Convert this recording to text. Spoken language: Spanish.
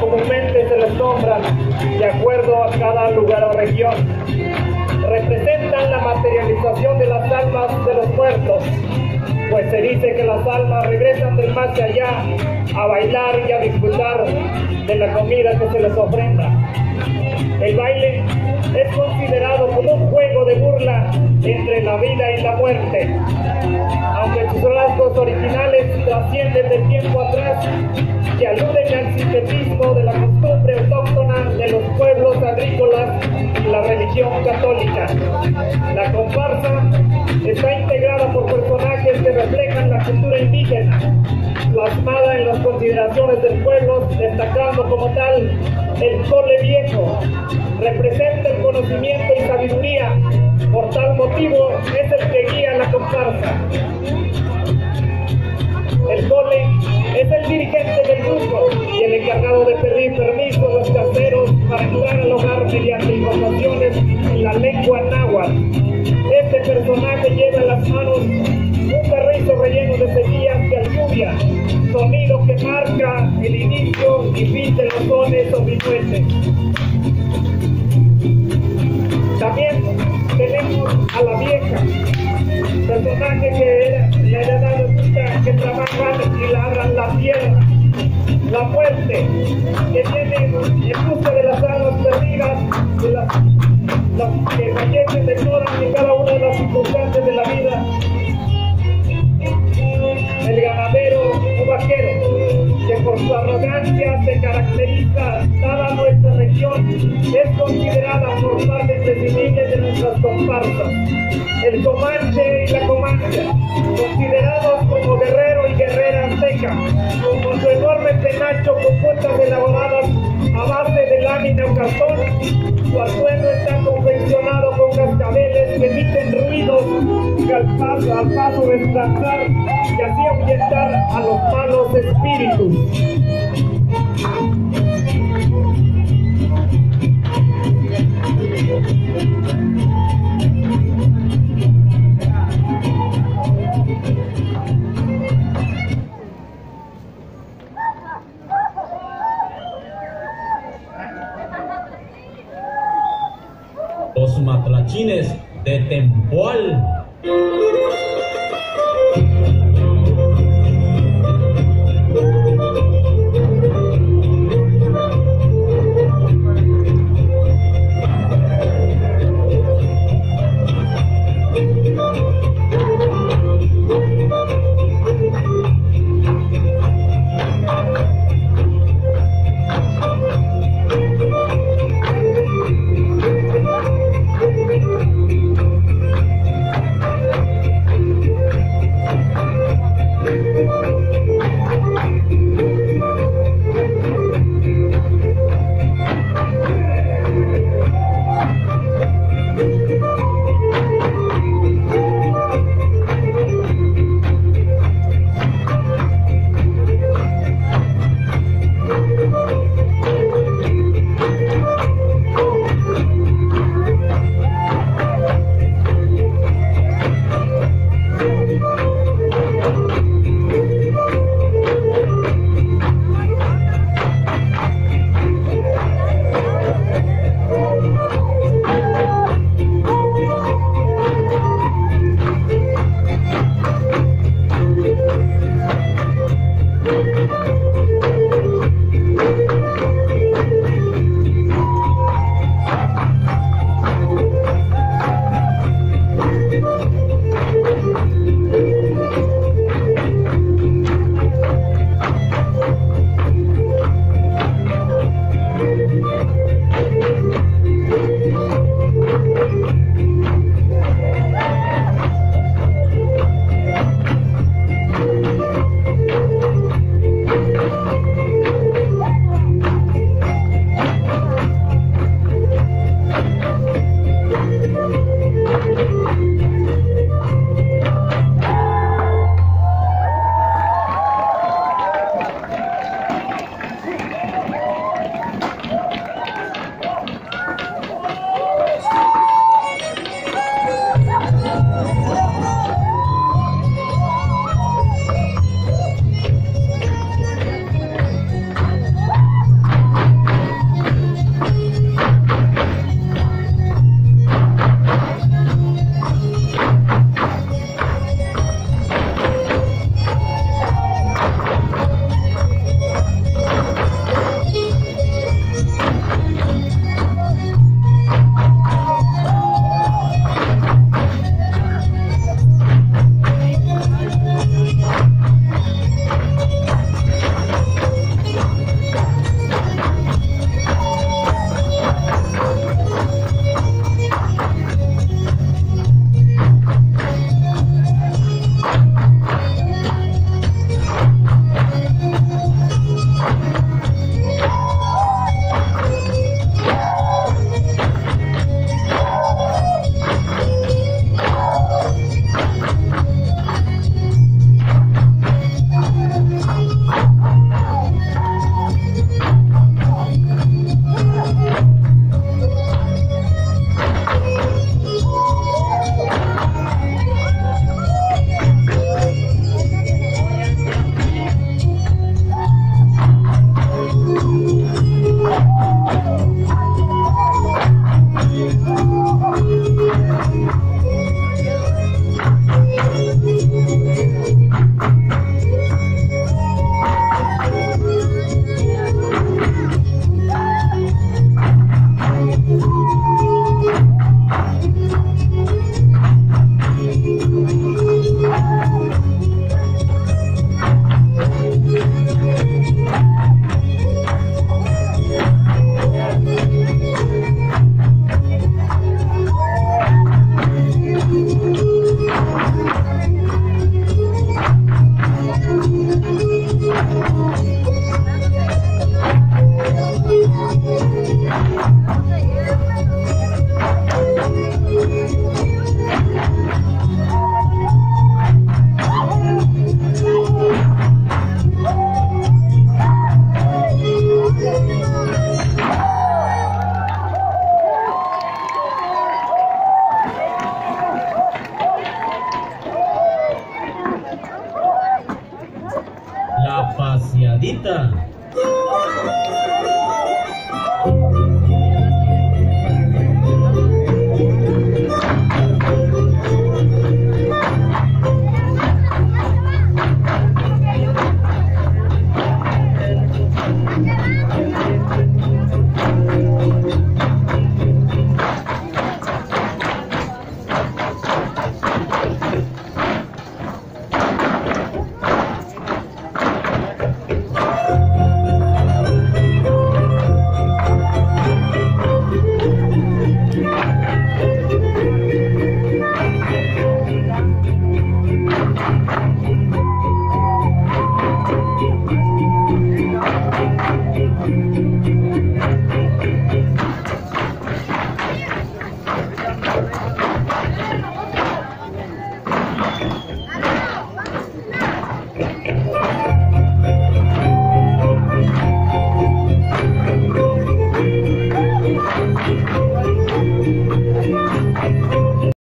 comúnmente, se les nombra de acuerdo a cada lugar o región. Representan la materialización de las almas de los muertos, pues se dice que las almas regresan del más allá a bailar y a disfrutar de la comida que se les ofrenda. El baile es considerado como un de burla entre la vida y la muerte. Aunque sus rasgos originales trascienden de tiempo atrás, que aluden al sintetismo de la costumbre autóctona de los pueblos agrícolas y la religión católica. La comparsa está integrada por personajes que reflejan la cultura indígena, plasmada en las consideraciones del pueblo, destacando como tal el cole viejo, representa el conocimiento y sabiduría, por tal motivo es el que guía la comparsa. El cole es el dirigente del grupo y el encargado de pedir permiso a los caseros para entrar al hogar mediante informaciones en la lengua náhuatl. Este personaje lleva las manos sonido que marca el inicio y fin de los sones o minuetes. También tenemos a la vieja, personaje que era la heredad adulta que trabajan y labran la tierra. La muerte, que tiene en busca de las almas perdidas, de las, las que fallecen de por su arrogancia se caracteriza dada nuestra región, es considerada por parte imprescindible de nuestras comparsas. El comanche y la comancha, considerados como guerrero y guerrera azteca, con su enorme penacho con puertas elaboradas a base de lámina o cartón, su atuendo está confeccionado con cascabeles que emiten ruidos que al paso, al paso de y así a los malos espíritus. Los matlachines de Tempoal.